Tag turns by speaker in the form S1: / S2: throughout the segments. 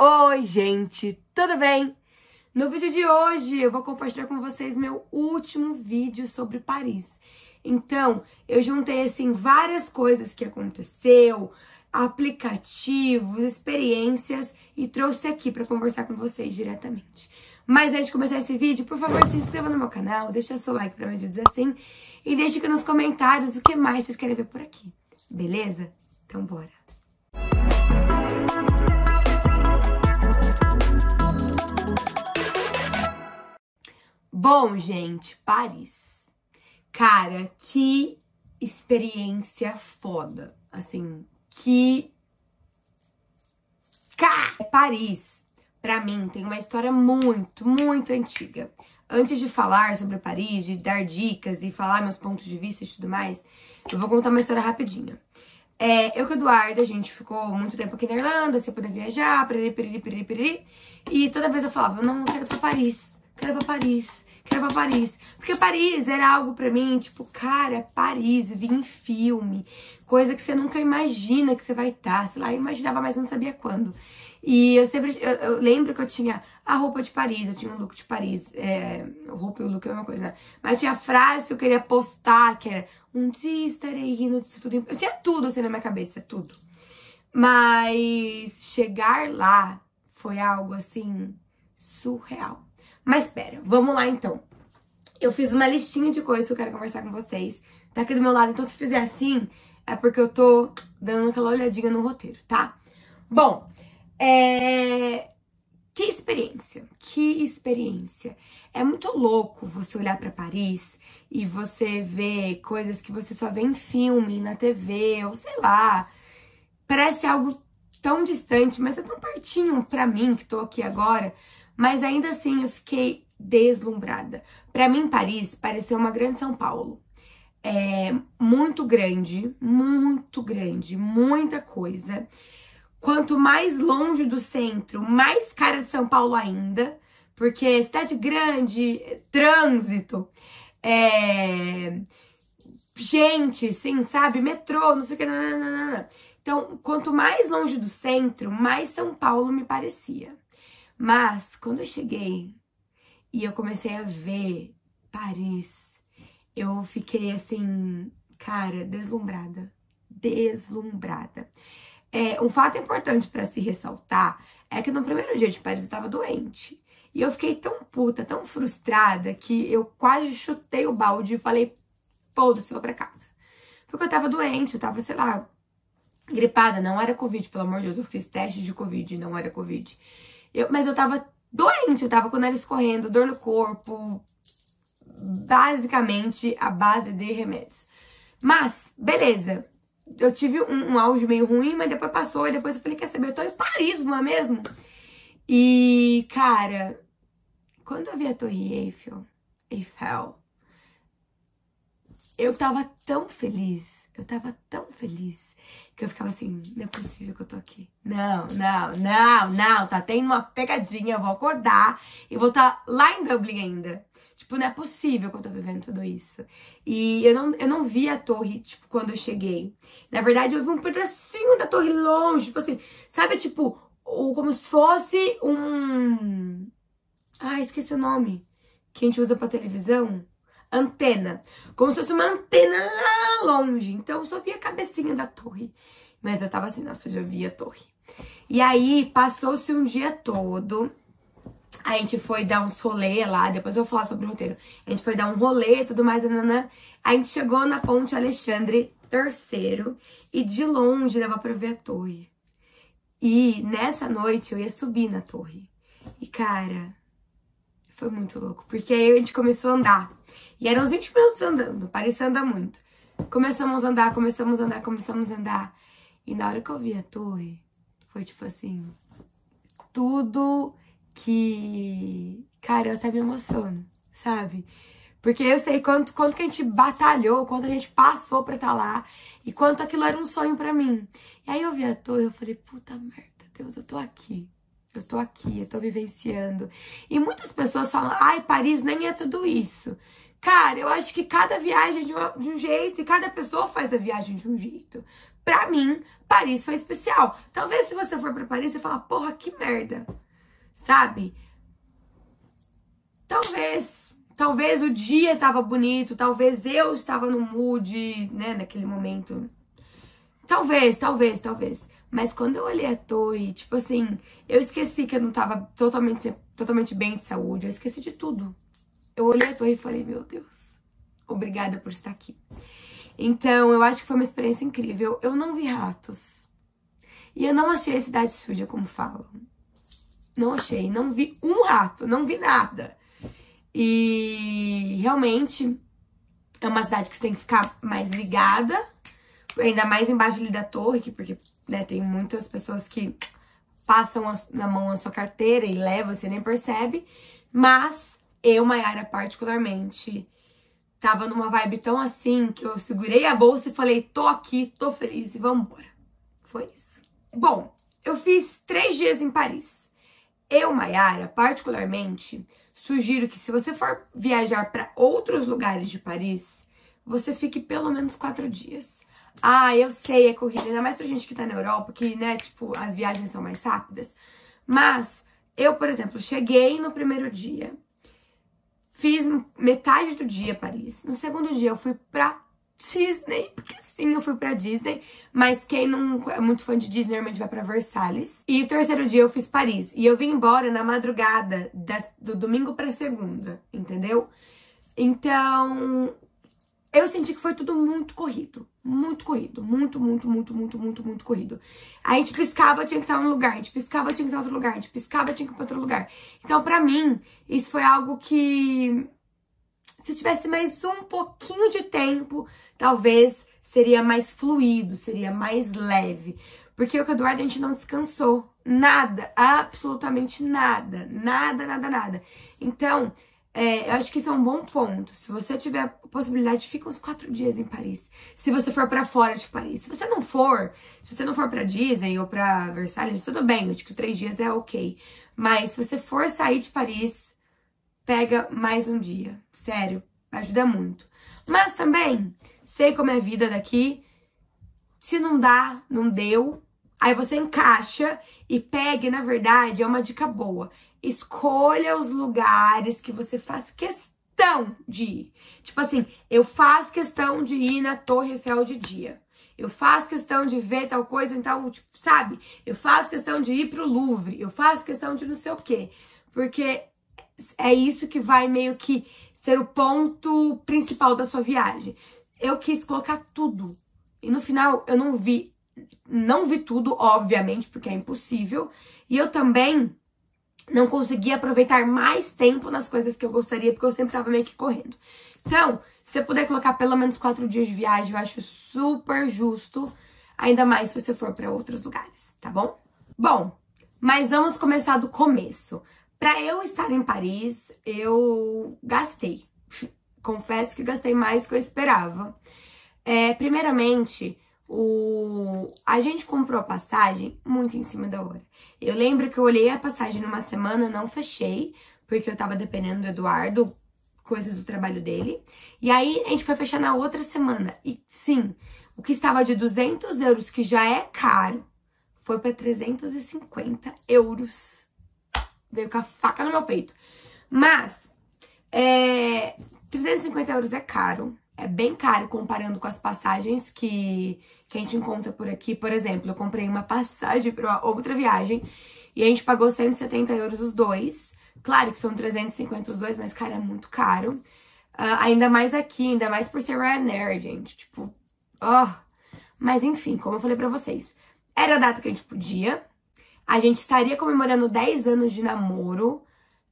S1: Oi, gente, tudo bem? No vídeo de hoje eu vou compartilhar com vocês meu último vídeo sobre Paris. Então, eu juntei assim várias coisas que aconteceu, aplicativos, experiências e trouxe aqui para conversar com vocês diretamente. Mas antes de começar esse vídeo, por favor, se inscreva no meu canal, deixa seu like para mais vídeos assim e deixe aqui nos comentários o que mais vocês querem ver por aqui. Beleza? Então bora. Bom, gente, Paris. Cara, que experiência foda. Assim, que. Cara, Paris, pra mim, tem uma história muito, muito antiga. Antes de falar sobre Paris, de dar dicas e falar meus pontos de vista e tudo mais, eu vou contar uma história rapidinha. É, eu com o Eduardo, a gente ficou muito tempo aqui na Irlanda, sem poder viajar, periri, periri, periri, periri. E toda vez eu falava, não, eu quero ir pra Paris, quero ir pra Paris, quero ir pra Paris. Porque Paris era algo pra mim, tipo, cara, Paris, vi em filme, coisa que você nunca imagina que você vai estar. Sei lá, eu imaginava, mas não sabia quando. E eu sempre, eu, eu, lembro que eu tinha a roupa de Paris, eu tinha um look de Paris, é, roupa e o look é uma coisa, né? Mas tinha frase que eu queria postar, que era um dia estarei rindo disso tudo. Eu tinha tudo assim na minha cabeça, tudo. Mas chegar lá foi algo assim surreal. Mas espera, vamos lá então. Eu fiz uma listinha de coisas que eu quero conversar com vocês. Tá aqui do meu lado, então se fizer assim, é porque eu tô dando aquela olhadinha no roteiro, tá? Bom, é... que experiência, que experiência. É muito louco você olhar para Paris e você vê coisas que você só vê em filme, na TV, ou sei lá. Parece algo tão distante, mas é tão pertinho para mim que tô aqui agora. Mas ainda assim eu fiquei deslumbrada. Para mim, Paris pareceu uma grande São Paulo. É muito grande, muito grande, muita coisa. Quanto mais longe do centro, mais cara de São Paulo ainda, porque cidade grande, trânsito, é... gente, sim, sabe? Metrô, não sei o que, nananana. Então, quanto mais longe do centro, mais São Paulo me parecia. Mas, quando eu cheguei e eu comecei a ver Paris, eu fiquei assim, cara, deslumbrada. Deslumbrada. É, um fato importante para se ressaltar é que no primeiro dia de Paris eu tava doente. E eu fiquei tão puta, tão frustrada, que eu quase chutei o balde e falei, foda-se, vou pra casa. Porque eu tava doente, eu tava, sei lá, gripada, não era Covid, pelo amor de Deus, eu fiz teste de Covid, não era Covid. Eu, mas eu tava doente, eu tava com o nariz correndo, dor no corpo, basicamente a base de remédios. Mas, beleza, eu tive um, um auge meio ruim, mas depois passou, e depois eu falei, quer saber, eu tô em Paris, não é mesmo? E, cara, quando eu vi a Torre Eiffel, Eiffel, eu tava tão feliz, eu tava tão feliz, que eu ficava assim, não é possível que eu tô aqui. Não, não, não, não, tá tendo uma pegadinha, eu vou acordar e vou estar tá lá em Dublin ainda. Tipo, não é possível que eu tô vivendo tudo isso. E eu não, eu não vi a torre, tipo, quando eu cheguei. Na verdade, eu vi um pedacinho da torre longe, tipo assim, sabe, tipo, ou como se fosse um. Ah, esqueci o nome. Que a gente usa pra televisão. Antena. Como se fosse uma antena lá longe. Então eu só via a cabecinha da torre. Mas eu tava assim, nossa, eu já via a torre. E aí passou-se um dia todo. A gente foi dar uns rolê lá, depois eu vou falar sobre o roteiro. A gente foi dar um rolê e tudo mais, nanana. A gente chegou na ponte Alexandre III e de longe dava pra ver a torre. E nessa noite eu ia subir na torre. E cara, foi muito louco, porque aí a gente começou a andar. E eram uns 20 minutos andando, parecia andar muito. Começamos a andar, começamos a andar, começamos a andar. E na hora que eu vi a torre, foi tipo assim, tudo que, cara, eu até me emociono, sabe? Porque eu sei quanto, quanto que a gente batalhou, quanto a gente passou pra estar tá lá e quanto aquilo era um sonho pra mim. E aí eu vi a torre, eu falei, puta merda, Deus, eu tô aqui. Eu tô aqui, eu tô vivenciando. E muitas pessoas falam, ai, Paris nem é tudo isso. Cara, eu acho que cada viagem é de, uma, de um jeito e cada pessoa faz a viagem de um jeito. pra mim, Paris foi especial. Talvez se você for pra Paris, você fala, porra, que merda. Sabe? Talvez. Talvez o dia tava bonito, talvez eu estava no mood, né, naquele momento. Talvez, talvez, talvez. Mas quando eu olhei a torre, tipo assim, eu esqueci que eu não tava totalmente, totalmente bem de saúde, eu esqueci de tudo. Eu olhei a torre e falei, meu Deus, obrigada por estar aqui. Então, eu acho que foi uma experiência incrível. Eu não vi ratos. E eu não achei a cidade suja, como falam. Não achei. Não vi um rato, não vi nada. E realmente é uma cidade que você tem que ficar mais ligada. Ainda mais embaixo ali da torre, porque né, tem muitas pessoas que passam na mão a sua carteira e levam, você nem percebe. Mas eu, Mayara, particularmente, tava numa vibe tão assim que eu segurei a bolsa e falei: tô aqui, tô feliz e vambora. Foi isso. Bom, eu fiz três dias em Paris. Eu, Mayara, particularmente, sugiro que se você for viajar para outros lugares de Paris, você fique pelo menos quatro dias. Ah, eu sei, é corrida, ainda mais pra gente que tá na Europa, que, né, tipo, as viagens são mais rápidas. Mas, eu, por exemplo, cheguei no primeiro dia, Fiz metade do dia Paris. No segundo dia eu fui pra Disney, porque sim, eu fui pra Disney, mas quem não é muito fã de Disney normalmente vai pra Versalhes. E o terceiro dia eu fiz Paris. E eu vim embora na madrugada do domingo pra segunda, entendeu? Então, eu senti que foi tudo muito corrido. Muito corrido. Muito, muito, muito, muito, muito, muito corrido. A gente piscava, tinha que estar em um lugar. A gente piscava, tinha que estar em outro lugar. A gente piscava, tinha que ir para outro lugar. Então, pra mim, isso foi algo que... Se tivesse mais um pouquinho de tempo, talvez seria mais fluido, seria mais leve. Porque o que o Eduardo a gente não descansou. Nada, absolutamente nada. Nada, nada, nada. Então, é, eu acho que isso é um bom ponto. Se você tiver a possibilidade, fica uns quatro dias em Paris. Se você for para fora de Paris. Se você não for, se você não for para Disney ou para Versalhes, tudo bem. Eu acho que três dias é ok. Mas se você for sair de Paris, pega mais um dia. Sério, ajuda muito. Mas também, sei como é a vida daqui. Se não dá, não deu. Aí você encaixa e pegue, na verdade, é uma dica boa. Escolha os lugares que você faz questão de ir. Tipo assim, eu faço questão de ir na Torre Eiffel de dia. Eu faço questão de ver tal coisa, então, tipo, sabe? Eu faço questão de ir pro Louvre. Eu faço questão de não sei o quê. Porque é isso que vai meio que ser o ponto principal da sua viagem. Eu quis colocar tudo. E no final eu não vi, não vi tudo, obviamente, porque é impossível. E eu também não conseguia aproveitar mais tempo nas coisas que eu gostaria, porque eu sempre tava meio que correndo. Então, se você puder colocar pelo menos quatro dias de viagem, eu acho super justo, ainda mais se você for para outros lugares, tá bom? Bom, mas vamos começar do começo. Para eu estar em Paris, eu gastei. Confesso que gastei mais do que eu esperava. É, primeiramente, o... a gente comprou a passagem muito em cima da hora. Eu lembro que eu olhei a passagem numa semana, não fechei, porque eu tava dependendo do Eduardo, coisas do trabalho dele. E aí a gente foi fechar na outra semana. E sim, o que estava de 200 euros, que já é caro, foi para 350 euros. Veio com a faca no meu peito. Mas, é, 350 euros é caro. É bem caro comparando com as passagens que que a gente encontra por aqui. Por exemplo, eu comprei uma passagem para outra viagem e a gente pagou 170 euros os dois. Claro que são 350 os dois, mas, cara, é muito caro. Uh, ainda mais aqui, ainda mais por ser Ryanair, gente. Tipo, oh. Mas enfim, como eu falei pra vocês, era a data que a gente podia. A gente estaria comemorando 10 anos de namoro.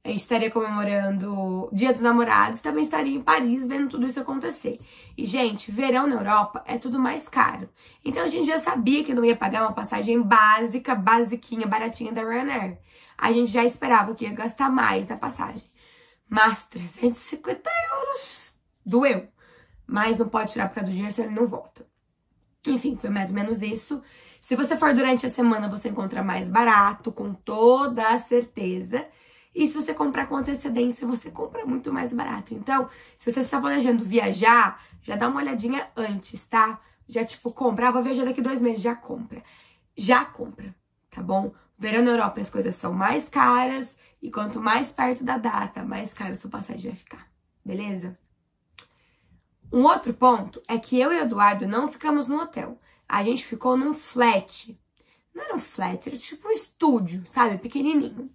S1: A gente estaria comemorando Dia dos Namorados. Também estaria em Paris vendo tudo isso acontecer. E, gente, verão na Europa é tudo mais caro. Então a gente já sabia que não ia pagar uma passagem básica, basiquinha, baratinha da Ryanair. A gente já esperava que ia gastar mais na passagem. Mas 350 euros doeu. Mas não pode tirar por causa do dinheiro, senão ele não volta. Enfim, foi mais ou menos isso. Se você for durante a semana, você encontra mais barato, com toda a certeza. E se você comprar com antecedência, você compra muito mais barato. Então, se você está planejando viajar, já dá uma olhadinha antes, tá? já tipo, compra. Ah, vou viajar daqui dois meses, já compra. Já compra, tá bom? Verão na Europa as coisas são mais caras e quanto mais perto da data, mais caro sua passagem vai ficar, beleza? Um outro ponto é que eu e o Eduardo não ficamos no hotel. A gente ficou num flat. Não era um flat, era tipo um estúdio, sabe? Pequenininho.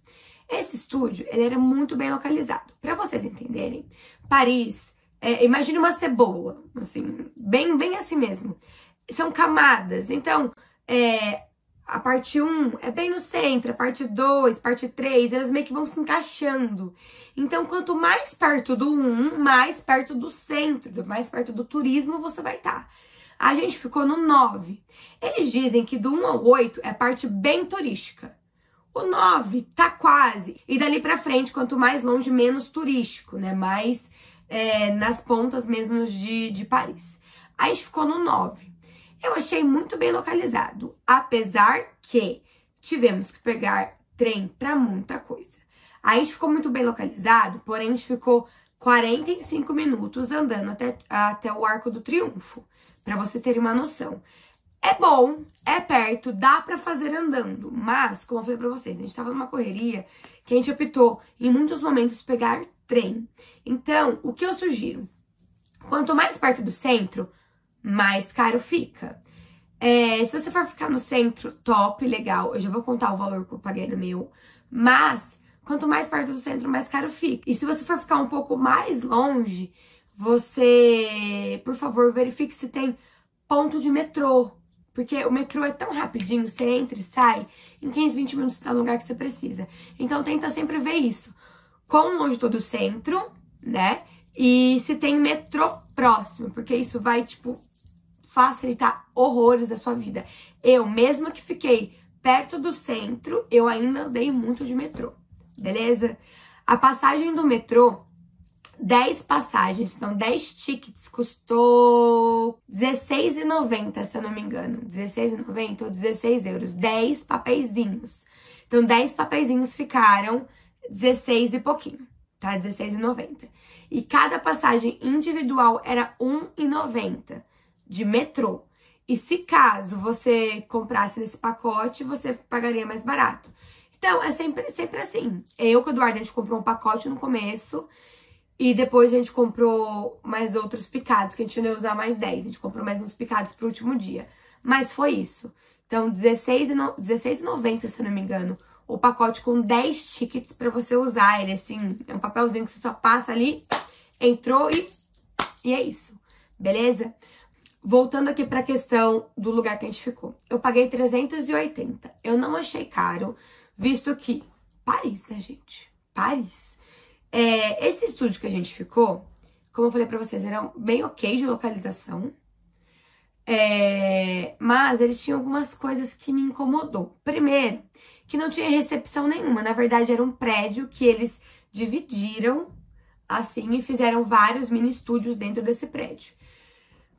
S1: Esse estúdio, ele era muito bem localizado. Para vocês entenderem, Paris, é, imagine uma cebola, assim, bem, bem assim mesmo. São camadas. Então, é, a parte 1 é bem no centro, a parte 2, parte 3, elas meio que vão se encaixando. Então, quanto mais perto do 1, mais perto do centro, mais perto do turismo você vai estar. Tá. A gente ficou no 9. Eles dizem que do 1 ao 8 é parte bem turística. O 9 tá quase. E dali pra frente, quanto mais longe, menos turístico, né? Mais é, nas pontas mesmo de, de Paris. A gente ficou no 9. Eu achei muito bem localizado, apesar que tivemos que pegar trem para muita coisa. A gente ficou muito bem localizado, porém a gente ficou 45 minutos andando até, até o Arco do Triunfo, para você ter uma noção. É bom, é perto, dá para fazer andando, mas, como eu falei para vocês, a gente tava numa correria que a gente optou em muitos momentos pegar trem. Então, o que eu sugiro? Quanto mais perto do centro, mais caro fica. É, se você for ficar no centro, top, legal. Eu já vou contar o valor que eu paguei no meu. Mas, quanto mais perto do centro, mais caro fica. E se você for ficar um pouco mais longe, você, por favor, verifique se tem ponto de metrô. Porque o metrô é tão rapidinho, você entra e sai, em 15, 20 minutos você tá no lugar que você precisa. Então tenta sempre ver isso. Quão longe todo o centro, né? E se tem metrô próximo, porque isso vai, tipo, facilitar horrores a sua vida. Eu, mesma que fiquei perto do centro, eu ainda andei muito de metrô, beleza? A passagem do metrô, 10 passagens, então 10 tickets, custou R$16,90, se eu não me engano. R$16,90 ou 16 euros. 10 papeizinhos. Então, 10 papeizinhos ficaram 16 e pouquinho, tá? R$16,90. E cada passagem individual era R$1,90 de metrô. E se caso você comprasse nesse pacote, você pagaria mais barato. Então, é sempre, sempre assim. Eu com o Eduardo, a gente comprou um pacote no começo e depois a gente comprou mais outros picados, que a gente não ia usar mais 10. A gente comprou mais uns picados pro último dia. Mas foi isso. Então, R$16,90, se não me engano, o pacote com 10 tickets para você usar. Ele, assim, é um papelzinho que você só passa ali, entrou e, e é isso. Beleza? Voltando aqui para a questão do lugar que a gente ficou. Eu paguei 380. Eu não achei caro, visto que Paris, né, gente? Paris. É, esse estúdio que a gente ficou, como eu falei para vocês, era bem ok de localização. É, mas ele tinha algumas coisas que me incomodou. Primeiro, que não tinha recepção nenhuma. Na verdade, era um prédio que eles dividiram assim e fizeram vários mini estúdios dentro desse prédio.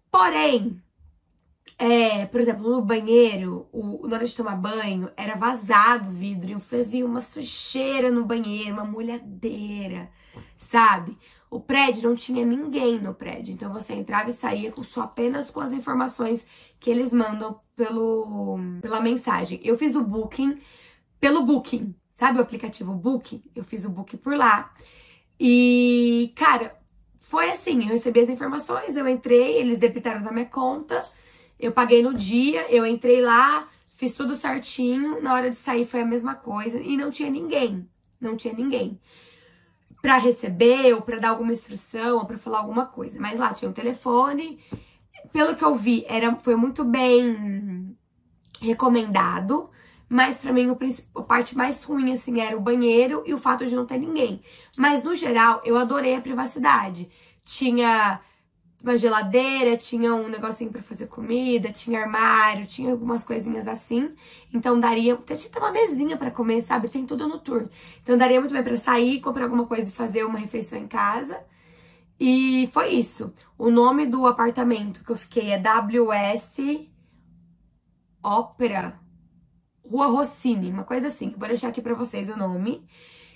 S1: Porém, é, por exemplo, no banheiro, o, na hora de tomar banho, era vazado o vidro e fazia uma sujeira no banheiro, uma molhadeira, sabe? O prédio não tinha ninguém no prédio, então você entrava e saía com, só apenas com as informações que eles mandam pelo, pela mensagem. Eu fiz o booking pelo Booking, sabe o aplicativo Booking? Eu fiz o booking por lá. E, cara, foi assim, eu recebi as informações, eu entrei, eles debitaram na minha conta, eu paguei no dia, eu entrei lá, fiz tudo certinho, na hora de sair foi a mesma coisa e não tinha ninguém, não tinha ninguém para receber ou para dar alguma instrução ou para falar alguma coisa. Mas lá tinha um telefone, pelo que eu vi, era foi muito bem recomendado. Mas para mim, a parte mais ruim, assim, era o banheiro e o fato de não ter ninguém. Mas, no geral, eu adorei a privacidade. Tinha uma geladeira, tinha um negocinho para fazer comida, tinha armário, tinha algumas coisinhas assim. Então daria, até tinha uma mesinha para comer, sabe? Tem tudo no tour. Então daria muito bem para sair, comprar alguma coisa e fazer uma refeição em casa. E foi isso. O nome do apartamento que eu fiquei é WS Ópera Rua Rossini, uma coisa assim. Vou deixar aqui pra vocês o nome.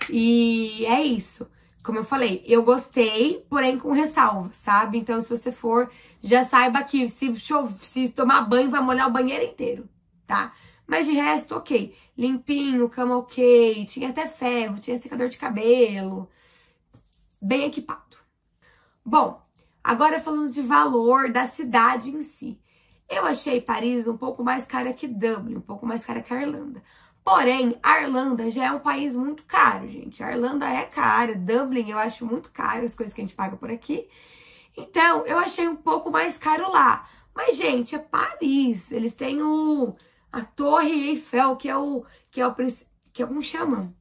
S1: E é isso. como eu falei, eu gostei, porém com ressalva, sabe? Então, se você for, já saiba que se, se tomar banho, vai molhar o banheiro inteiro, tá? Mas de resto, ok. Limpinho, cama ok, tinha até ferro, tinha secador de cabelo. Bem equipado. Bom, agora falando de valor da cidade em si. Eu achei Paris um pouco mais cara que Dublin, um pouco mais cara que a Irlanda. Porém, a Irlanda já é um país muito caro, gente. A Irlanda é cara. Dublin eu acho muito caro as coisas que a gente paga por aqui. Então, eu achei um pouco mais caro lá. Mas, gente, é Paris. Eles têm o a Torre Eiffel, que é o que é o que é como chama?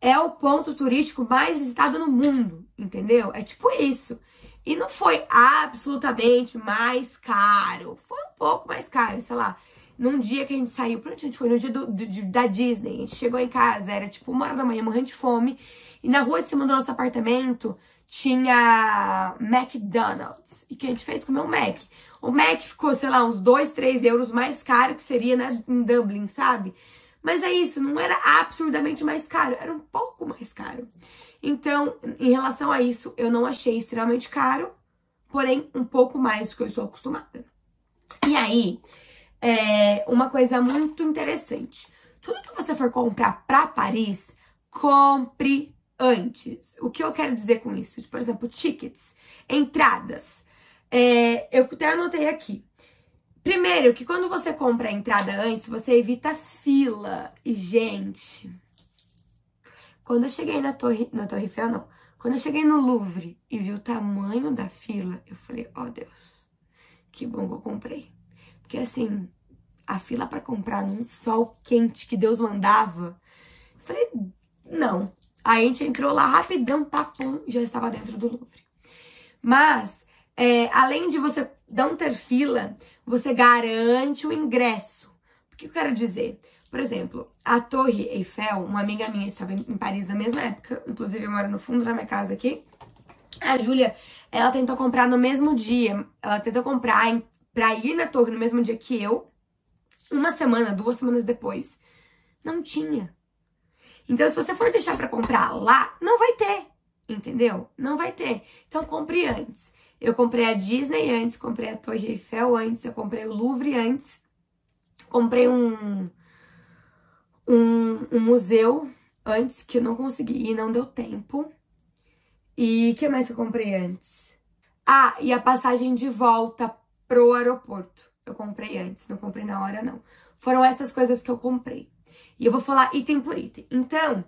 S1: É o ponto turístico mais visitado no mundo, entendeu? É tipo isso. E não foi absolutamente mais caro. Foi um pouco mais caro, sei lá. Num dia que a gente saiu, pra onde a gente foi? No dia do, do, da Disney. A gente chegou em casa, era tipo uma hora da manhã, morrendo de fome. E na rua de cima do nosso apartamento tinha McDonald's. E que a gente fez comer um Mac. O Mac ficou, sei lá, uns 2, 3 euros mais caro que seria né, em Dublin, sabe? Mas é isso, não era absurdamente mais caro, era um pouco mais caro. Então, em relação a isso, eu não achei extremamente caro, porém um pouco mais do que eu estou acostumada. E aí, é uma coisa muito interessante. Tudo que você for comprar para Paris, compre antes. O que eu quero dizer com isso? Por exemplo, tickets, entradas. É, eu até anotei aqui. Primeiro, que quando você compra a entrada antes, você evita fila. E, gente, quando eu cheguei na Torre, na Torre Eiffel, não. Quando eu cheguei no Louvre e vi o tamanho da fila, eu falei, ó oh, Deus, que bom que eu comprei. Porque, assim, a fila para comprar num sol quente que Deus mandava, eu falei, não. Aí a gente entrou lá rapidão, papum, já estava dentro do Louvre. Mas é, além de você não ter fila, você garante o ingresso. O que eu quero dizer? Por exemplo, a Torre Eiffel, uma amiga minha estava em Paris na mesma época, inclusive eu moro no fundo da minha casa aqui. A Júlia, ela tentou comprar no mesmo dia, ela tentou comprar pra ir na torre no mesmo dia que eu, uma semana, duas semanas depois. Não tinha. Então, se você for deixar para comprar lá, não vai ter, entendeu? Não vai ter. Então, compre antes. Eu comprei a Disney antes, comprei a Torre Eiffel antes, eu comprei o Louvre antes, comprei um, um, um museu antes que eu não consegui ir, não deu tempo. E o que mais eu comprei antes? Ah, e a passagem de volta pro aeroporto. Eu comprei antes, não comprei na hora, não. Foram essas coisas que eu comprei. E eu vou falar item por item. Então,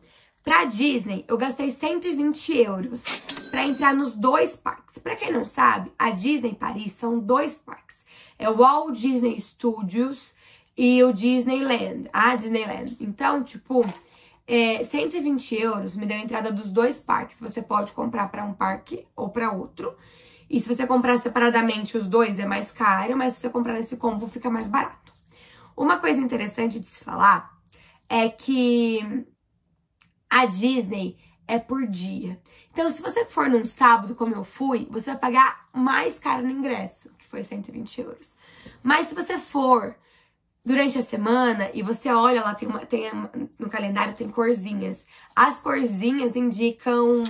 S1: Pra Disney, eu gastei 120 euros para entrar nos dois parques. Para quem não sabe, a Disney Paris são dois parques. É o Walt Disney Studios e o Disneyland, a Disneyland. Então, tipo, é, 120 euros me deu a entrada dos dois parques. Você pode comprar para um parque ou para outro. E se você comprar separadamente os dois é mais caro, mas se você comprar nesse combo fica mais barato. Uma coisa interessante de se falar é que a Disney é por dia. Então, se você for num sábado, como eu fui, você vai pagar mais caro no ingresso, que foi 120 euros. Mas se você for durante a semana e você olha lá, tem, uma, tem no calendário tem corzinhas. As corzinhas indicam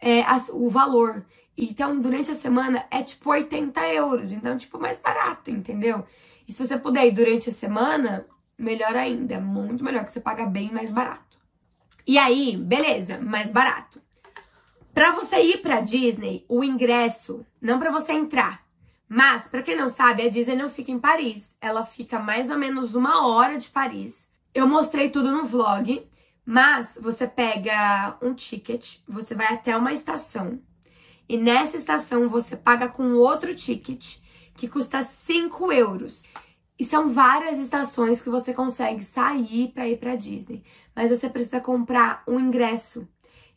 S1: é, as, o valor. Então, durante a semana é tipo 80 euros. Então, tipo, mais barato, entendeu? E se você puder ir durante a semana, melhor ainda. Muito melhor, que você paga bem mais barato. E aí, beleza, mais barato. Para você ir para Disney, o ingresso, não para você entrar, mas para quem não sabe, a Disney não fica em Paris, ela fica mais ou menos uma hora de Paris. Eu mostrei tudo no vlog, mas você pega um ticket, você vai até uma estação e nessa estação você paga com outro ticket que custa 5 euros. E são várias estações que você consegue sair para ir para Disney, mas você precisa comprar um ingresso.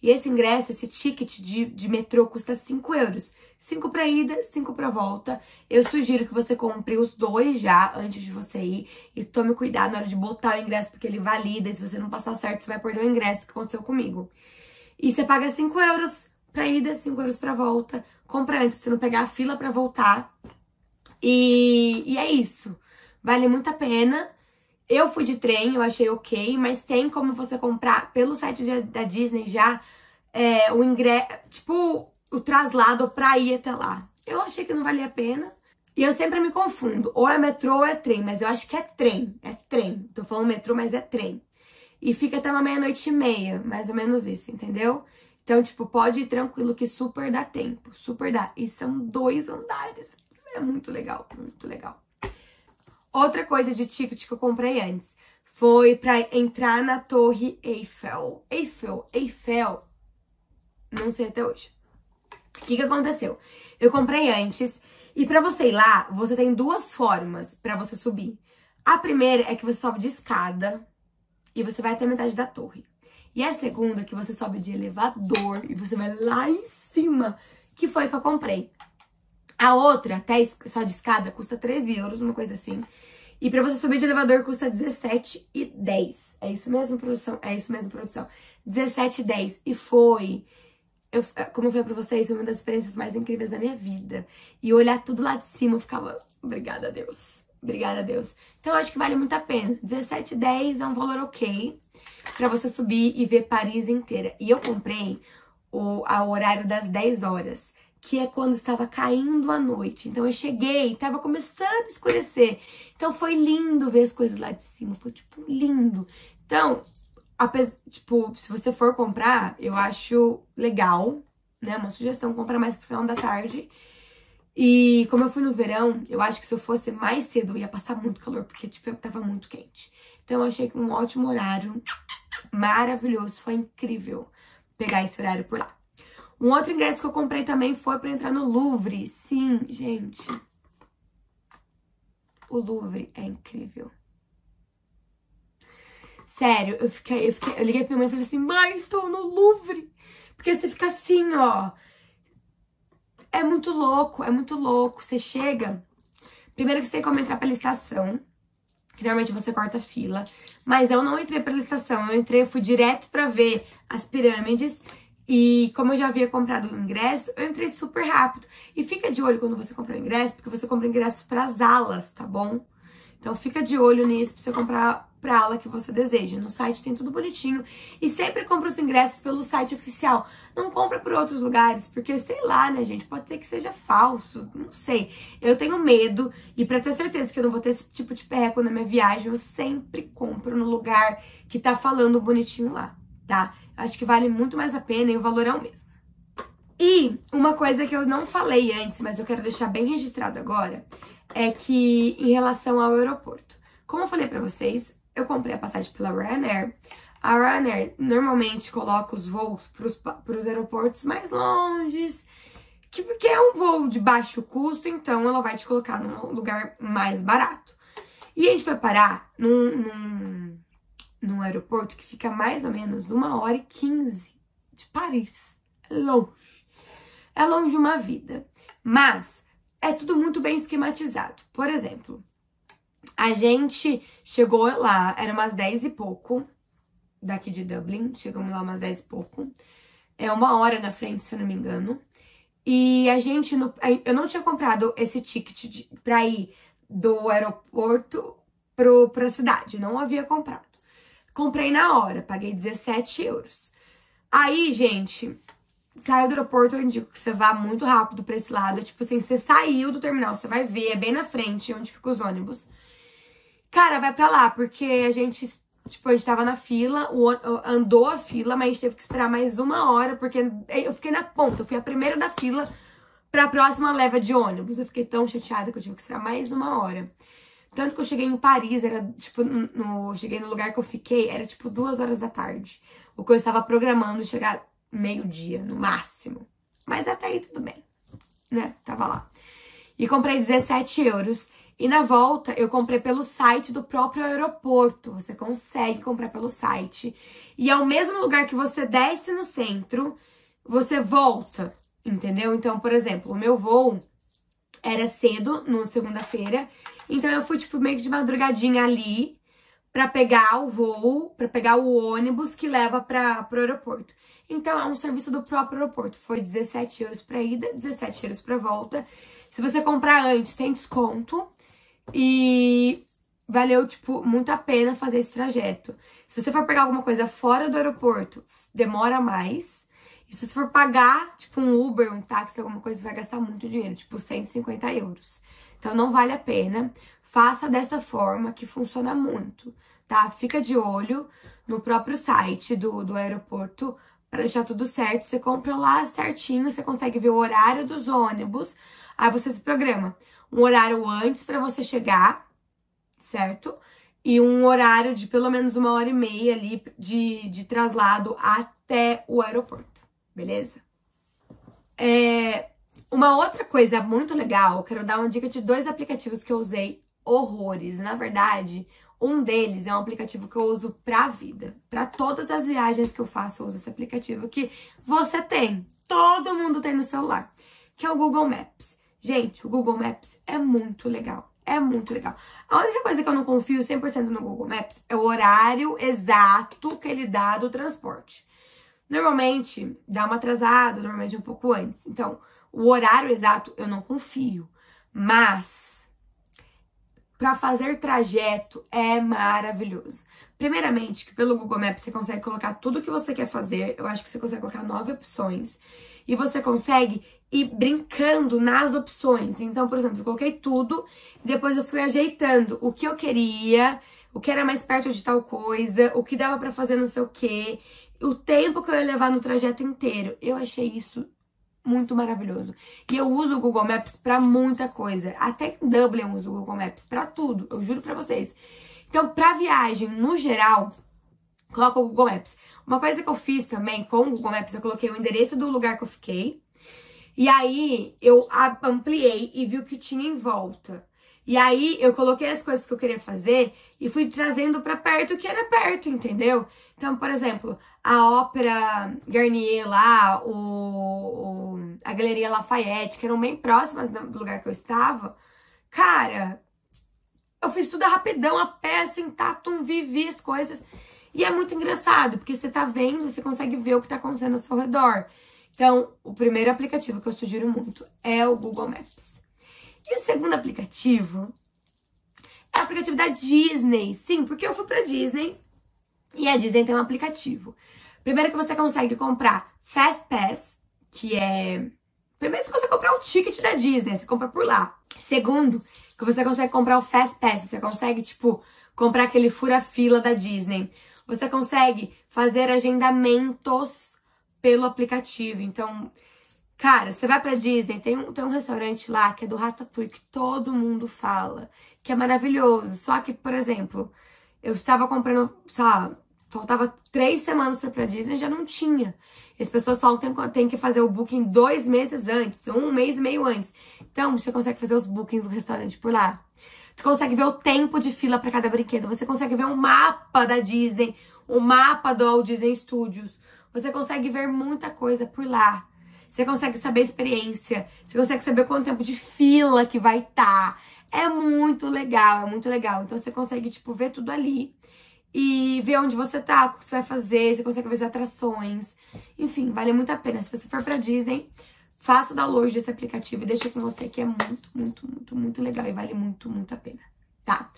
S1: E esse ingresso, esse ticket de, de metrô custa 5 euros. 5 para ida, 5 para volta. Eu sugiro que você compre os dois já antes de você ir. E tome cuidado na hora de botar o ingresso, porque ele valida. E se você não passar certo, você vai perder o ingresso que aconteceu comigo. E você paga 5 euros para ida, 5 euros para volta. Compra antes, pra você não pegar a fila para voltar. E, e é isso. Vale muito a pena. Eu fui de trem, eu achei ok, mas tem como você comprar pelo site de, da Disney já é, o ingresso, tipo, o traslado pra ir até lá. Eu achei que não valia a pena. E eu sempre me confundo. Ou é metrô ou é trem, mas eu acho que é trem. É trem. Tô falando metrô, mas é trem. E fica até uma meia-noite e meia, mais ou menos isso, entendeu? Então, tipo, pode ir tranquilo que super dá tempo. Super dá. E são dois andares. É muito legal, muito legal. Outra coisa de ticket que eu comprei antes foi pra entrar na Torre Eiffel. Eiffel, Eiffel. Não sei até hoje. O que, que aconteceu? Eu comprei antes e para você ir lá, você tem duas formas para você subir. A primeira é que você sobe de escada e você vai até a metade da torre. E a segunda é que você sobe de elevador e você vai lá em cima, que foi que eu comprei. A outra, até só de escada, custa 13 euros, uma coisa assim. E pra você subir de elevador custa 17 e 10. É isso mesmo, produção? É isso mesmo, produção. 17 e 10. E foi eu, como eu falei pra vocês, foi uma das experiências mais incríveis da minha vida. E olhar tudo lá de cima, eu ficava, obrigada a Deus. Obrigada a Deus. Então eu acho que vale muito a pena. 17,10 é um valor ok pra você subir e ver Paris inteira. E eu comprei o ao horário das 10 horas, que é quando estava caindo a noite. Então eu cheguei, estava começando a escurecer. Então foi lindo ver as coisas lá de cima, foi tipo lindo. Então, tipo, se você for comprar, eu acho legal, né? Uma sugestão, compra mais pro final da tarde. E como eu fui no verão, eu acho que se eu fosse mais cedo, ia passar muito calor, porque, tipo, tava muito quente. Então eu achei que um ótimo horário, maravilhoso, foi incrível pegar esse horário por lá. Um outro ingresso que eu comprei também foi para entrar no Louvre. Sim, gente. O Louvre é incrível. Sério, eu fiquei, eu fiquei, eu liguei pra minha mãe e falei assim, mãe, estou no Louvre. Porque você fica assim, ó. É muito louco, é muito louco. Você chega. Primeiro que você tem como entrar pela estação. Que normalmente você corta fila. Mas eu não entrei pela estação. Eu entrei, eu fui direto pra ver as pirâmides. E como eu já havia comprado o ingresso, eu entrei super rápido. E fica de olho quando você compra o ingresso, porque você compra ingresso para as alas, tá bom? Então fica de olho nisso pra você comprar pra aula que você deseja. No site tem tudo bonitinho. E sempre compra os ingressos pelo site oficial. Não compra por outros lugares, porque sei lá, né, gente? Pode ser que seja falso. Não sei. Eu tenho medo. E pra ter certeza que eu não vou ter esse tipo de perreco na minha viagem, eu sempre compro no lugar que tá falando bonitinho lá, tá? Acho que vale muito mais a pena e o valor é o mesmo. E uma coisa que eu não falei antes, mas eu quero deixar bem registrado agora, é que em relação ao aeroporto. Como eu falei para vocês, eu comprei a passagem pela Ryanair. A Ryanair normalmente coloca os voos para os aeroportos mais longes, que porque é um voo de baixo custo, então ela vai te colocar num lugar mais barato. E a gente foi parar num, num, num aeroporto que fica mais ou menos uma hora e quinze de Paris. É longe. É longe uma vida. Mas é tudo muito bem esquematizado. Por exemplo, a gente chegou lá, era umas 10 e pouco daqui de Dublin. Chegamos lá umas 10 e pouco. É uma hora na frente, se eu não me engano. E a gente, no, eu não tinha comprado esse ticket de, pra ir do aeroporto pro, pra cidade, não havia comprado. Comprei na hora, paguei 17 euros. Aí, gente, saiu do aeroporto, eu indico que você vá muito rápido pra esse lado. Tipo assim, você saiu do terminal, você vai ver, é bem na frente, onde ficam os ônibus. Cara, vai pra lá, porque a gente, tipo, a gente tava na fila, o, andou a fila, mas a gente teve que esperar mais uma hora, porque eu fiquei na ponta, eu fui a primeira da fila pra próxima leva de ônibus. Eu fiquei tão chateada que eu tive que esperar mais uma hora. Tanto que eu cheguei em Paris, era tipo, no, cheguei no lugar que eu fiquei, era tipo duas horas da tarde. O que eu estava programando chegar meio-dia, no máximo. Mas até aí tudo bem, né? Tava lá. E comprei 17 euros. E na volta eu comprei pelo site do próprio aeroporto. Você consegue comprar pelo site. E é o mesmo lugar que você desce no centro, você volta, entendeu? Então, por exemplo, o meu voo era cedo, no segunda-feira. Então eu fui, tipo, meio que de madrugadinha ali para pegar o voo, para pegar o ônibus que leva para pro aeroporto. Então é um serviço do próprio aeroporto. Foi 17 euros para ida, 17 euros para volta. Se você comprar antes, tem desconto. E valeu, tipo, muito a pena fazer esse trajeto. Se você for pegar alguma coisa fora do aeroporto, demora mais. E se você for pagar, tipo, um Uber, um táxi, alguma coisa, vai gastar muito dinheiro, tipo 150 euros. Então não vale a pena. Faça dessa forma que funciona muito, tá? Fica de olho no próprio site do, do aeroporto para deixar tudo certo. Você compra lá certinho, você consegue ver o horário dos ônibus. Aí você se programa um horário antes para você chegar, certo? E um horário de pelo menos uma hora e meia ali de, de traslado até o aeroporto, beleza? É, uma outra coisa muito legal, quero dar uma dica de dois aplicativos que eu usei horrores. Na verdade, um deles é um aplicativo que eu uso pra vida. Para todas as viagens que eu faço, eu uso esse aplicativo que você tem, todo mundo tem no celular, que é o Google Maps. Gente, o Google Maps é muito legal. É muito legal. A única coisa que eu não confio 100% no Google Maps é o horário exato que ele dá do transporte. Normalmente dá uma atrasada, normalmente um pouco antes. Então, o horário exato eu não confio. Mas para fazer trajeto é maravilhoso. Primeiramente, que pelo Google Maps você consegue colocar tudo que você quer fazer. Eu acho que você consegue colocar nove opções. E você consegue ir brincando nas opções. Então, por exemplo, eu coloquei tudo depois eu fui ajeitando o que eu queria, o que era mais perto de tal coisa, o que dava para fazer não sei o quê, o tempo que eu ia levar no trajeto inteiro. Eu achei isso muito maravilhoso. E eu uso o Google Maps para muita coisa. Até em Dublin eu uso o Google Maps para tudo, eu juro para vocês. Então, para viagem no geral, coloca o Google Maps. Uma coisa que eu fiz também com o Google Maps, eu coloquei o endereço do lugar que eu fiquei. E aí eu ampliei e vi o que tinha em volta. E aí eu coloquei as coisas que eu queria fazer e fui trazendo para perto o que era perto, entendeu? Então, por exemplo, a Ópera Garnier lá, o, o, a Galeria Lafayette, que eram bem próximas do lugar que eu estava. Cara, eu fiz tudo rapidão, a pé, assim, tatum, vivi as coisas. E é muito engraçado, porque você tá vendo, você consegue ver o que tá acontecendo ao seu redor. Então, o primeiro aplicativo que eu sugiro muito é o Google Maps. E o segundo aplicativo é o aplicativo da Disney. Sim, porque eu fui pra Disney e a Disney tem um aplicativo. Primeiro que você consegue comprar Fast Pass, que é... Primeiro se você comprar o ticket da Disney, você compra por lá. Segundo, que você consegue comprar o Fast Pass, você consegue, tipo, comprar aquele fura-fila da Disney. Você consegue fazer agendamentos pelo aplicativo. Então, cara, você vai pra Disney, tem um, tem um restaurante lá que é do Ratatouille, que todo mundo fala, que é maravilhoso. Só que, por exemplo, eu estava comprando, sabe, faltava três semanas pra ir pra Disney e já não tinha. as pessoas só têm, têm que fazer o booking dois meses antes, um mês e meio antes. Então, você consegue fazer os bookings no restaurante por lá. Tu consegue ver o tempo de fila para cada brinquedo. Você consegue ver um mapa da Disney, o um mapa do Walt Disney Studios. Você consegue ver muita coisa por lá. Você consegue saber a experiência. Você consegue saber quanto tempo de fila que vai estar. Tá. É muito legal, é muito legal. Então você consegue, tipo, ver tudo ali. E ver onde você tá, o que você vai fazer. Você consegue ver as atrações. Enfim, vale muito a pena. Se você for pra Disney, Faça o download desse aplicativo e deixa com você que é muito, muito, muito, muito legal e vale muito, muito a pena, tá?